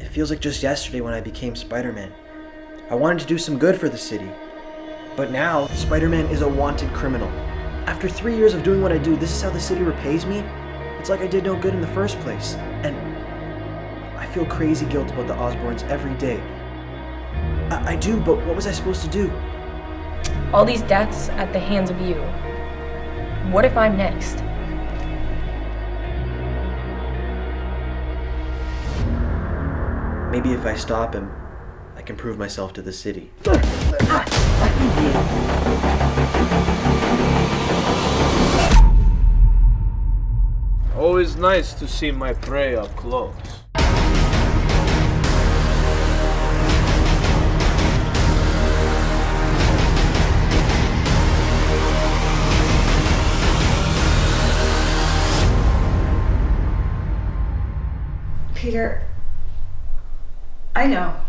It feels like just yesterday when I became Spider Man. I wanted to do some good for the city. But now, Spider Man is a wanted criminal. After three years of doing what I do, this is how the city repays me? It's like I did no good in the first place. And I feel crazy guilt about the Osborns every day. I, I do, but what was I supposed to do? All these deaths at the hands of you. What if I'm next? Maybe if I stop him, I can prove myself to the city. Always nice to see my prey up close. Peter, I know.